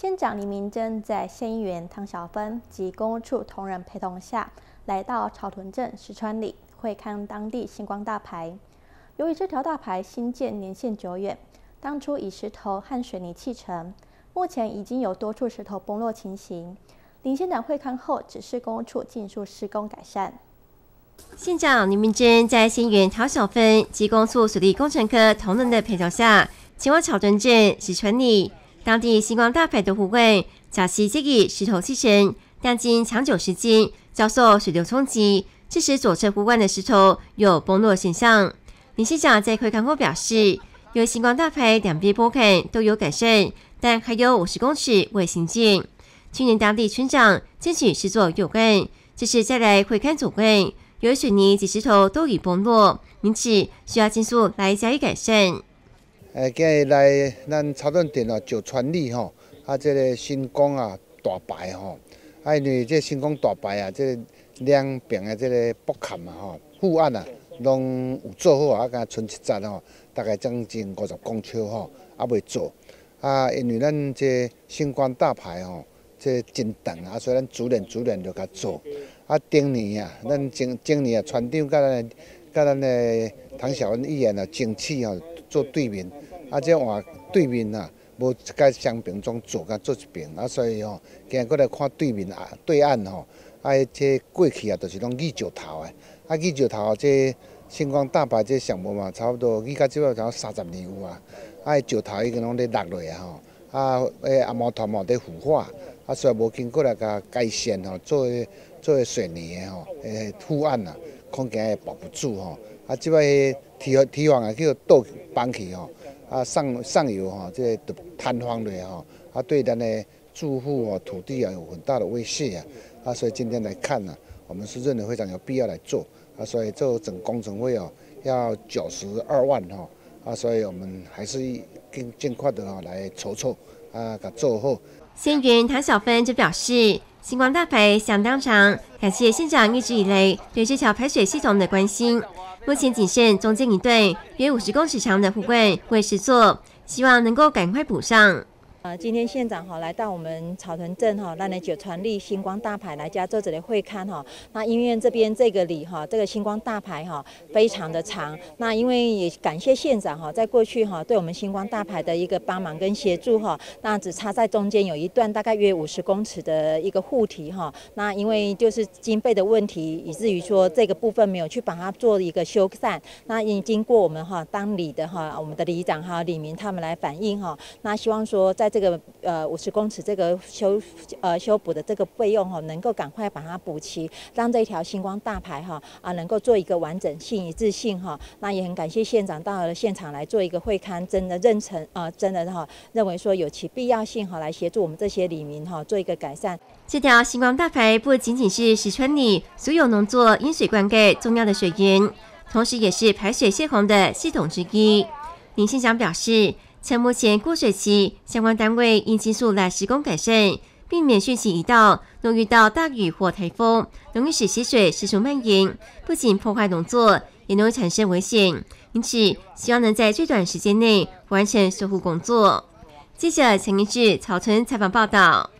县长李明珍在县议员唐小芬及公务处同仁陪同下，来到草屯镇石川里会看当地星光大牌。由于这条大牌新建年限久远，当初以石头和水泥砌成，目前已经有多处石头崩落情形。林县长会看后，指示公务处尽速施工改善。县长李明珍在县议员陶小芬及公处水利工程科同仁的陪同下，前往草屯镇石川里。当地星光大牌的护卫假期接以石头砌成，但经长久时间遭受水流冲击，致使左侧护腕的石头有崩落现象。林县长在会看后表示，由星光大牌两边坡坎都有改善，但还有五十公尺未新建。去年当地村长争取施作有关，这次再来会看左岸，有水泥及石头都已崩落，因此需要尽速来加以改善。诶，今日来咱草屯镇哦，石川里吼，啊，这个新光啊大牌吼，啊，因为这新光大牌啊，这两边的这个布坎嘛吼，护岸啊，拢有做好啊，敢剩一截吼，大概将近五十公尺吼，啊未做。啊，因为咱这新光大牌吼，这真长啊，所以咱主任主任就甲做。啊，顶年啊，咱今今年啊，村长甲咱甲咱的唐小文议员啊，争取吼做对面。啊，即换对面啊，无一甲双边总做甲做一边啊，所以吼，今日过来看对面啊，对岸吼，啊，这过去啊，都是拢二石头的，啊，二石头这星光大白这项目嘛，差不多二甲即个差三十年有啊，啊，石头已经拢咧落落啊吼，啊，诶，阿毛头毛伫腐化，啊，所以无经过来甲改善吼，做做水泥的吼，诶，护岸啊，恐惊会保不住吼，啊，即摆提提防啊叫倒搬去吼。啊，上上游哈，这都坍荒了哈，啊，对咱的住户哦、土地啊有很大的威胁啊，啊，所以今天来看呢，我们是认为非常有必要来做啊，所以这整工程费哦要九十二万哈，啊，所以我们还是尽尽快的哈来筹措啊，给做好。县员谭小芬就表示，星光大排相当长，感谢县长一直以来对这条排水系统的关心。目前仅剩中间一段约五十公尺长的护冠未施作，希望能够赶快补上。呃，今天县长哈来到我们草屯镇哈，那来九传力星光大牌来家做这里会刊哈。那医院这边这个里哈，这个星光大牌哈非常的长。那因为也感谢县长哈，在过去哈对我们星光大牌的一个帮忙跟协助哈。那只插在中间有一段大概约五十公尺的一个护体哈。那因为就是经费的问题，以至于说这个部分没有去把它做一个修缮。那已经过我们哈当里的哈我们的里长哈李明他们来反映哈。那希望说在这这个呃五十公尺这个修呃修补的这个费用哈，能够赶快把它补齐，让这一条星光大牌哈啊能够做一个完整性一致性哈。那也很感谢县长到了现场来做一个会刊，真的认成啊真的哈认为说有其必要性哈，来协助我们这些里民哈做一个改善。这条星光大牌不仅仅是石川里所有农作饮水灌溉重要的水源，同时也是排水泄洪的系统之一。林县长表示。趁目前枯水期，相关单位应迅速来施工改善，避免汛期一到，若遇到大雨或台风，容易使溪水失速蔓延，不仅破坏农作，也容易产生危险。因此，希望能在最短时间内完成修复工作。记者陈一志草村采访报道。